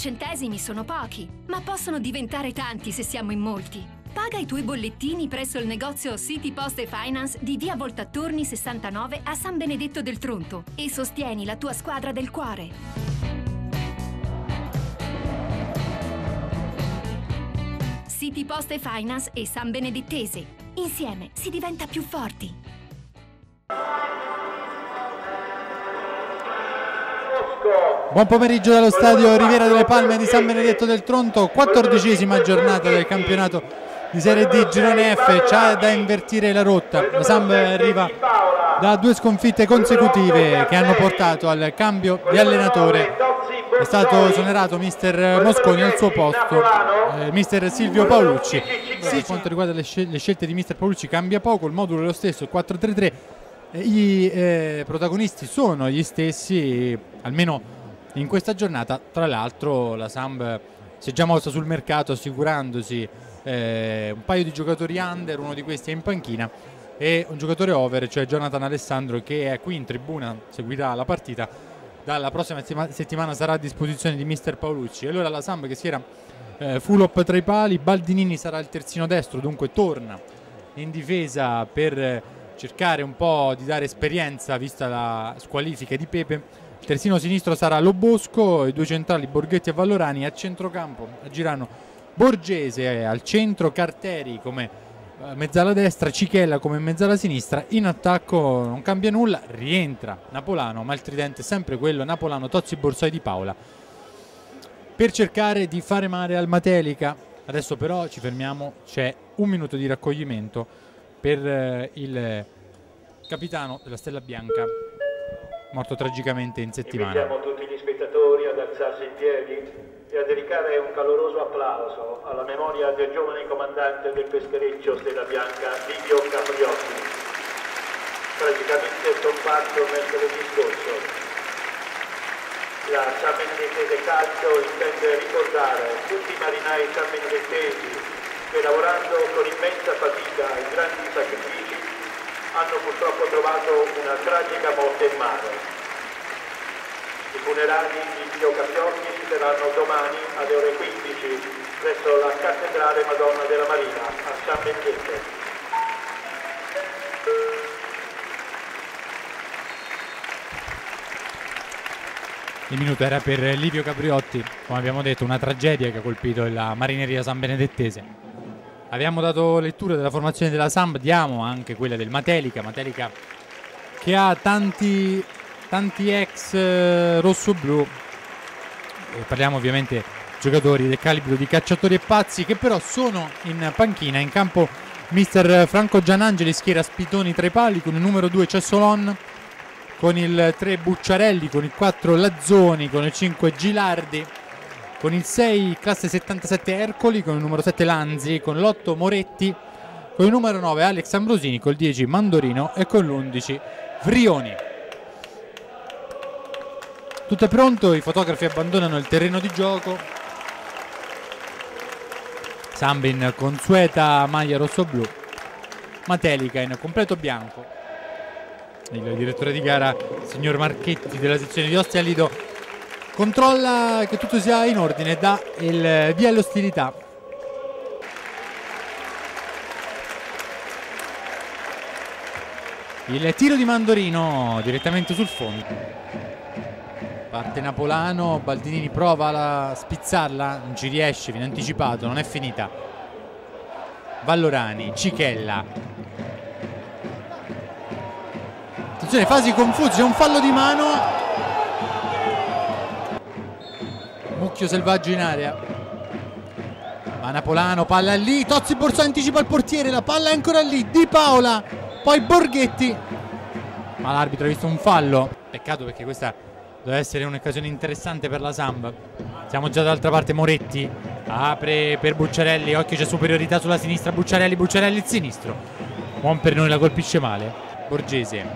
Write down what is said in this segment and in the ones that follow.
Centesimi sono pochi, ma possono diventare tanti se siamo in molti. Paga i tuoi bollettini presso il negozio City Post e Finance di via Voltattorni 69 a San Benedetto del Tronto e sostieni la tua squadra del cuore. City Post e Finance e San Benedettese. Insieme si diventa più forti. Buon pomeriggio dallo stadio Riviera delle Palme di San Benedetto del Tronto, quattordicesima giornata del campionato di Serie D Girone F, c'è da invertire la rotta, la Samb arriva da due sconfitte consecutive che hanno portato al cambio di allenatore, è stato esonerato mister Mosconi al suo posto, eh, mister Silvio Paolucci, per quanto riguarda le, scel le scelte di mister Paolucci cambia poco, il modulo è lo stesso, il 4-3-3, i eh, protagonisti sono gli stessi, almeno in questa giornata. Tra l'altro la Samb si è già mossa sul mercato assicurandosi eh, un paio di giocatori under, uno di questi è in panchina e un giocatore over, cioè Jonathan Alessandro che è qui in tribuna, seguirà la partita. Dalla prossima settimana sarà a disposizione di mister Paolucci. E allora la Samb che si era eh, full up tra i pali, Baldinini sarà il terzino destro, dunque torna in difesa per cercare un po' di dare esperienza vista la squalifica di Pepe. Terzino sinistro sarà Lobosco, i due centrali Borghetti e Vallorani a centrocampo agiranno Borgese al centro, Carteri come eh, mezzala destra, Cichella come mezzala sinistra, in attacco non cambia nulla, rientra Napolano, ma il tridente è sempre quello, Napolano, Tozzi, Borsoi di Paola per cercare di fare male al Matelica. Adesso però ci fermiamo, c'è un minuto di raccoglimento per eh, il capitano della Stella Bianca morto tragicamente in settimana. Invitiamo tutti gli spettatori ad alzarsi in piedi e a dedicare un caloroso applauso alla memoria del giovane comandante del peschereccio Stella Bianca, Livio Capriotti, tragicamente scomparso mercoledì scorso. La San Benedettese Calcio intende ricordare tutti i marinai san benedettesi che lavorando con immensa fatica e trovato una tragica morte in mare. I funerali di Pio si terranno domani alle ore 15 presso la Cattedrale Madonna della Marina a San Benedetto. Il minuto era per Livio Capriotti, come abbiamo detto, una tragedia che ha colpito la marineria san benedettese. Abbiamo dato lettura della formazione della Samb, diamo anche quella del Matelica, Matelica che ha tanti, tanti ex eh, rosso-blu, e parliamo ovviamente giocatori del calibro di cacciatori e pazzi che però sono in panchina, in campo mister Franco Gianangeli schiera Spitoni tra i pali con il numero 2 Cessolon, con il 3 Bucciarelli, con il 4 Lazzoni, con il 5 Gilardi, con il 6 classe 77 Ercoli, con il numero 7 Lanzi, con l'8 Moretti, con il numero 9 Alex Ambrosini, col 10 Mandorino e con l'11 Vrioni. Tutto è pronto, i fotografi abbandonano il terreno di gioco. Samba in consueta maglia rosso-blu, Matelica in completo bianco. Il direttore di gara, signor Marchetti della sezione di Ostia Lido, controlla che tutto sia in ordine, dà il via all'ostilità. Il tiro di Mandorino direttamente sul fondo. Parte Napolano, Baldinini prova a spizzarla, non ci riesce, viene anticipato, non è finita. Vallorani, Cichella. Attenzione, fasi confuse, c'è un fallo di mano. Mucchio selvaggio in area. Va Napolano, palla lì, Tozzi Borsò anticipa il portiere, la palla è ancora lì, Di Paola poi Borghetti. Ma l'arbitro ha visto un fallo. Peccato perché questa doveva essere un'occasione interessante per la Samba siamo già dall'altra parte Moretti apre per Bucciarelli occhio c'è superiorità sulla sinistra Bucciarelli Bucciarelli il sinistro. Buon per noi la colpisce male. Borgese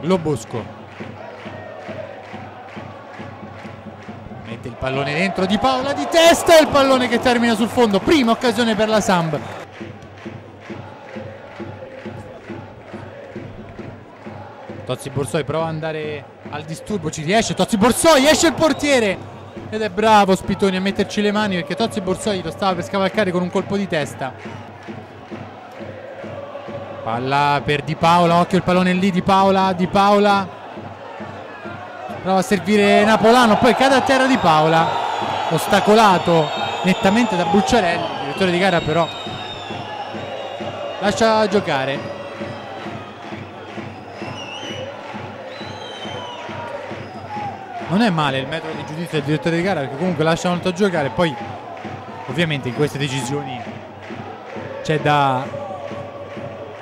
Lobosco mette il pallone dentro di Paola di testa il pallone che termina sul fondo. Prima occasione per la Samb Tozzi Borsoi prova ad andare al disturbo, ci riesce Tozzi Borsoi, esce il portiere ed è bravo Spitoni a metterci le mani perché Tozzi Borsoi lo stava per scavalcare con un colpo di testa. Palla per Di Paola, occhio il pallone lì Di Paola, Di Paola prova a servire Napolano, poi cade a terra Di Paola, ostacolato nettamente da Bucciarelli, direttore di gara però lascia giocare. Non è male il metodo di giudizio del direttore di gara perché comunque lascia molto giocare poi ovviamente in queste decisioni c'è da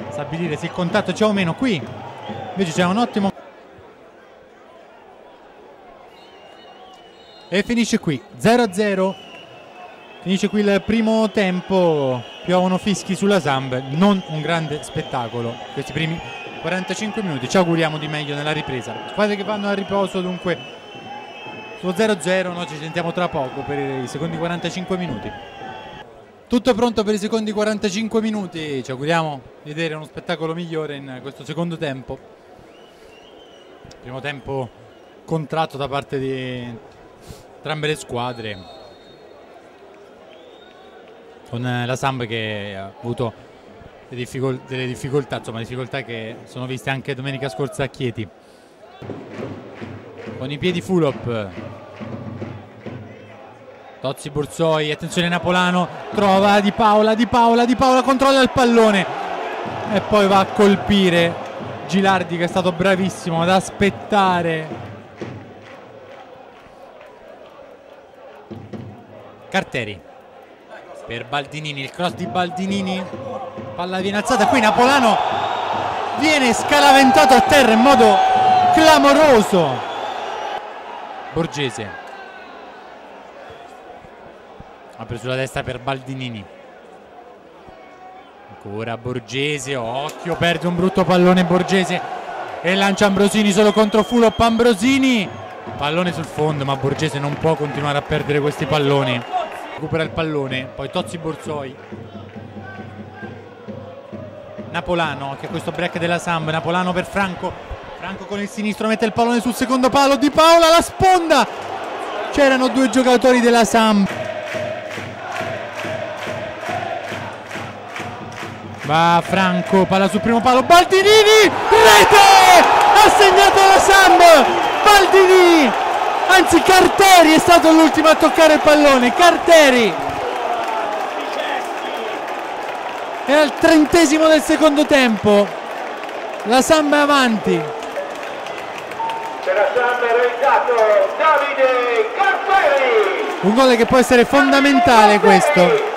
stabilire se il contatto c'è o meno. Qui invece c'è un ottimo e finisce qui 0-0 finisce qui il primo tempo. Piovono fischi sulla Samb non un grande spettacolo. Questi primi 45 minuti ci auguriamo di meglio nella ripresa. Squadre che vanno a riposo dunque sullo 0-0 noi ci sentiamo tra poco per i secondi 45 minuti. Tutto pronto per i secondi 45 minuti, ci auguriamo di vedere uno spettacolo migliore in questo secondo tempo. Primo tempo contratto da parte di entrambe le squadre. Con la Samb che ha avuto delle difficoltà, insomma difficoltà che sono viste anche domenica scorsa a Chieti con i piedi Fulop Tozzi Borsoi, attenzione Napolano, trova Di Paola, Di Paola, Di Paola controlla il pallone. E poi va a colpire Gilardi che è stato bravissimo ad aspettare. Carteri. Per Baldinini, il cross di Baldinini, palla viene alzata, qui Napolano viene scalaventato a terra in modo clamoroso. Borgese apre sulla destra per Baldinini. Ancora Borgese occhio perde un brutto pallone Borgese e lancia Ambrosini solo contro Fulop Ambrosini pallone sul fondo ma Borgese non può continuare a perdere questi palloni. Recupera il pallone poi Tozzi Borsoi. Napolano che è questo break della Samb Napolano per Franco Franco con il sinistro mette il pallone sul secondo palo di Paola la sponda c'erano due giocatori della Samb Va Franco, palla sul primo palo, Baldinini, rete! Ha segnato la Sam! Baldini! Anzi Carteri è stato l'ultimo a toccare il pallone, Carteri! È al trentesimo del secondo tempo. La Sam è avanti. Un gol che può essere fondamentale questo.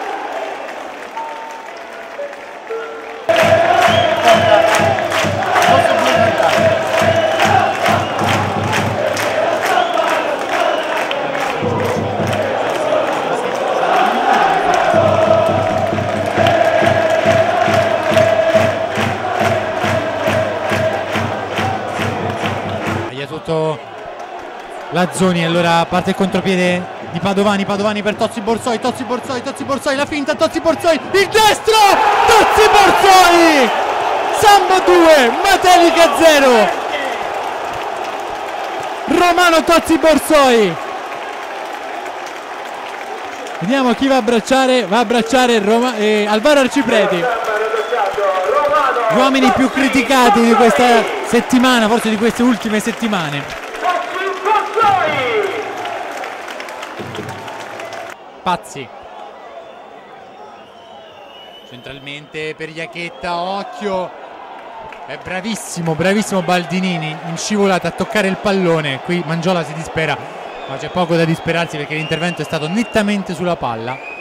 Lazzoni allora parte il contropiede di Padovani Padovani per Tozzi Borsoi Tozzi Borsoi Tozzi Borsoi la finta Tozzi Borsoi il destro Tozzi Borsoi! Sambo 2 Matelica 0 Romano Tozzi Borsoi. Vediamo chi va a abbracciare va a abbracciare Roma, eh, Alvaro Arcipreti. Gli uomini più criticati di questa settimana forse di queste ultime settimane Pazzi. Centralmente per Iachetta occhio. È bravissimo bravissimo Baldinini in scivolata a toccare il pallone. Qui Mangiola si dispera ma c'è poco da disperarsi perché l'intervento è stato nettamente sulla palla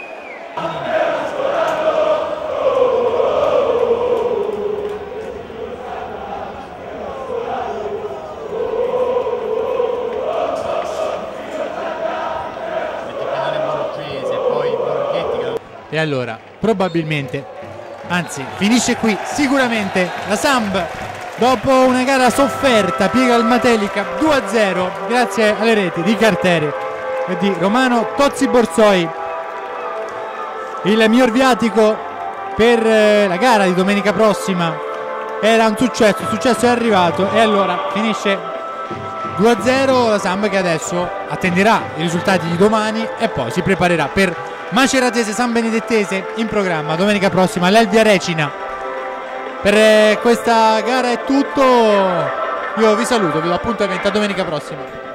e allora probabilmente anzi finisce qui. Sicuramente la Samb dopo una gara sofferta piega il Matelica 2-0 grazie alle reti di Carteri e di Romano Tozzi Borsoi. Il miglior viatico per eh, la gara di domenica prossima. Era un successo, il successo è arrivato e allora finisce 2-0 la Samb che adesso attenderà i risultati di domani e poi si preparerà per Maceratese San Benedettese in programma. Domenica prossima l'Elvia Recina. Per eh, questa gara è tutto. Io vi saluto vi do appuntamento a domenica prossima